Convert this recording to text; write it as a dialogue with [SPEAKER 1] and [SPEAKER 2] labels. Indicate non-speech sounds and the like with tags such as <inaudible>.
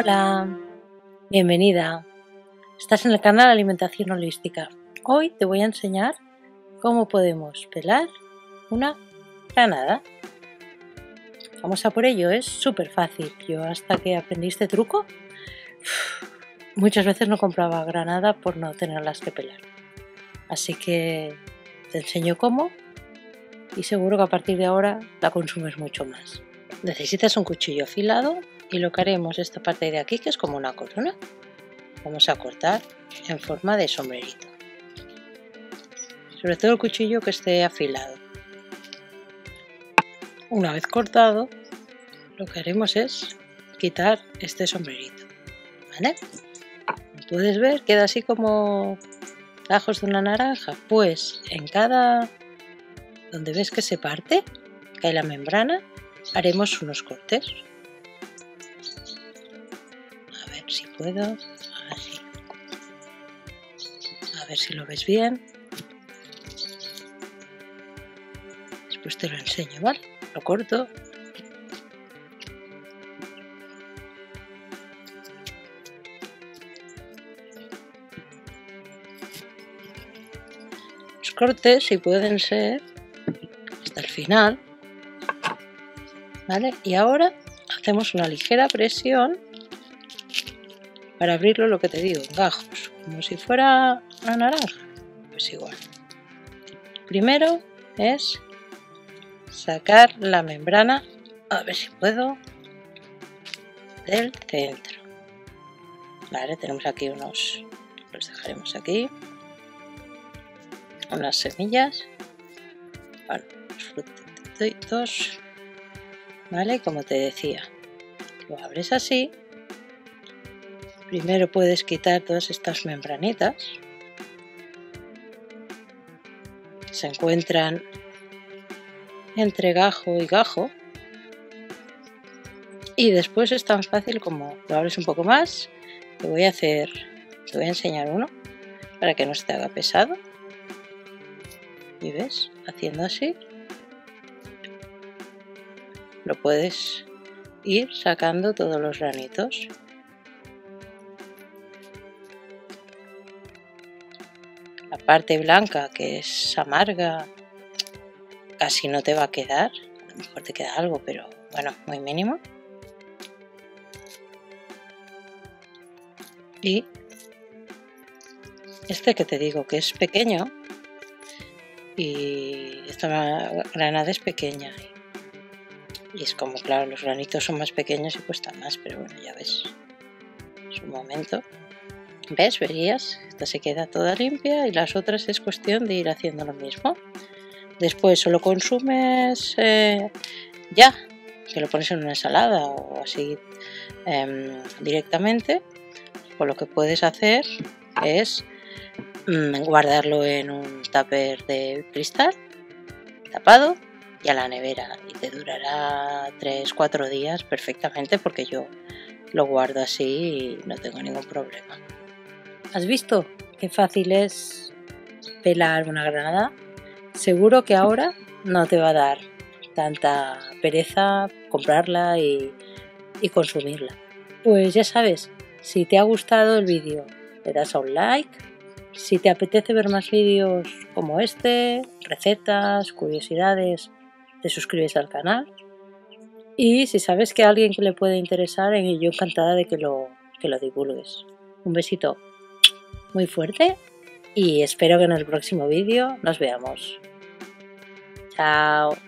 [SPEAKER 1] Hola, bienvenida. Estás en el canal Alimentación Holística. Hoy te voy a enseñar cómo podemos pelar una granada. Vamos a por ello, es súper fácil. Yo hasta que aprendí este truco, <sighs> muchas veces no compraba granada por no tenerlas que pelar. Así que te enseño cómo y seguro que a partir de ahora la consumes mucho más. Necesitas un cuchillo afilado y lo que haremos esta parte de aquí que es como una corona. Vamos a cortar en forma de sombrerito. Sobre todo el cuchillo que esté afilado. Una vez cortado, lo que haremos es quitar este sombrerito. ¿Vale? Puedes ver, queda así como gajos de una naranja. Pues en cada donde ves que se parte, cae la membrana, haremos unos cortes. Si puedo. Así. A ver si lo ves bien. Después te lo enseño, ¿vale? Lo corto. Los cortes, si pueden ser hasta el final, ¿vale? Y ahora hacemos una ligera presión para abrirlo, lo que te digo, gajos, como si fuera una naranja, pues igual. Primero es sacar la membrana, a ver si puedo, del centro. Vale, tenemos aquí unos, los dejaremos aquí, unas semillas, bueno, frutitos, vale, como te decía, lo abres así, primero puedes quitar todas estas membranitas, se encuentran entre gajo y gajo. Y después es tan fácil como lo abres un poco más. Te voy a hacer, te voy a enseñar uno para que no se te haga pesado. Y ves, haciendo así, lo puedes ir sacando todos los granitos. La parte blanca que es amarga casi no te va a quedar. A lo mejor te queda algo, pero bueno, muy mínimo. Y este que te digo que es pequeño y esta granada es pequeña y es como claro los granitos son más pequeños y cuesta más pero bueno ya ves es un momento ves verías esta se queda toda limpia y las otras es cuestión de ir haciendo lo mismo Después o lo consumes eh, ya, que lo pones en una ensalada o así em, directamente, o lo que puedes hacer es mm, guardarlo en un tupper de cristal tapado y a la nevera y te durará 3-4 días perfectamente porque yo lo guardo así y no tengo ningún problema. ¿Has visto qué fácil es pelar una granada? seguro que ahora no te va a dar tanta pereza comprarla y, consumirla. Pues ya sabes, si te ha gustado el vídeo, le das a un like. Si te apetece ver más vídeos como este, recetas, curiosidades, te suscribes al canal. Y si sabes que a alguien que le puede interesar, yo encantada de que lo, que lo divulgues. Un besito muy fuerte y espero que en el próximo vídeo nos veamos. Chao.